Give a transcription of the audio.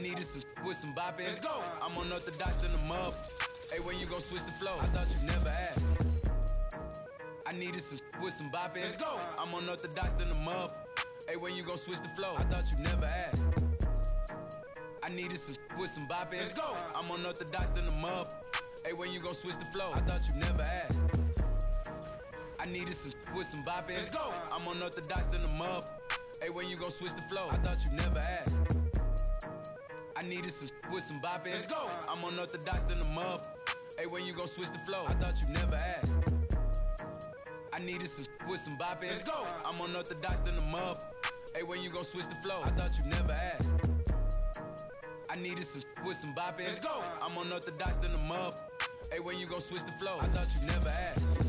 I needed some with some bop in. Let's go. I'm on unorthodox than the muff. Hey, when you gon' switch the flow? I thought you never asked. I needed some with some bop in. Let's go. I'm on unorthodox than the muff. Hey, when you gon' switch the flow? I thought you never asked. I needed some with some bop in. Let's go. I'm unorthodox than the muff. Hey, when you gon' switch the flow? I thought you never asked. I needed some with some bop in. Let's go. I'm unorthodox than the muff. Hey, when you gon' switch the flow? I thought you never asked. I needed some with some boppin'. Let's go. I'm unorthodox than the muff. Hey, when you gon' switch the flow? I thought you never asked. I needed some with some boppin'. Let's go. I'm unorthodox than the muff. Hey, when you gon' switch the flow? I thought you never asked. I needed some with some bop. Let's go. I'm unorthodox than the muff. Hey, when you gon' switch the flow? I thought you never asked.